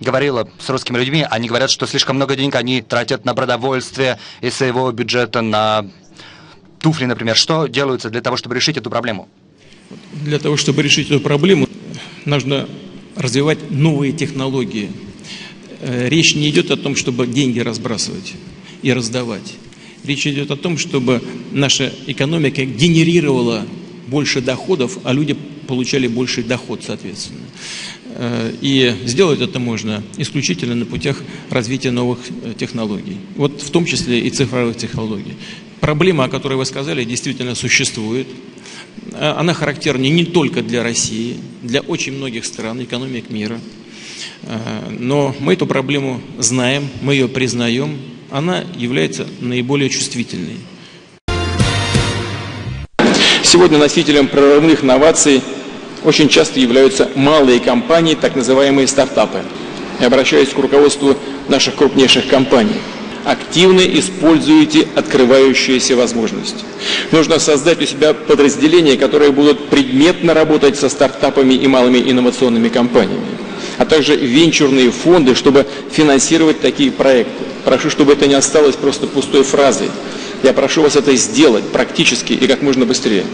говорила с русскими людьми, они говорят, что слишком много денег они тратят на продовольствие из своего бюджета, на туфли, например. Что делается для того, чтобы решить эту проблему? Для того, чтобы решить эту проблему, нужно развивать новые технологии. Э, речь не идет о том, чтобы деньги разбрасывать и раздавать. Речь идет о том, чтобы наша экономика генерировала больше доходов, а люди получали больший доход, соответственно. Э, и сделать это можно исключительно на путях развития новых э, технологий. Вот в том числе и цифровых технологий. Проблема, о которой вы сказали, действительно существует. Э, она характерна не только для России, для очень многих стран, экономик мира. Но мы эту проблему знаем, мы ее признаем, она является наиболее чувствительной. Сегодня носителем прорывных новаций очень часто являются малые компании, так называемые стартапы. Я обращаюсь к руководству наших крупнейших компаний. Активно используйте открывающиеся возможности. Нужно создать у себя подразделения, которые будут предметно работать со стартапами и малыми инновационными компаниями, а также венчурные фонды, чтобы финансировать такие проекты. Прошу, чтобы это не осталось просто пустой фразой. Я прошу вас это сделать практически и как можно быстрее.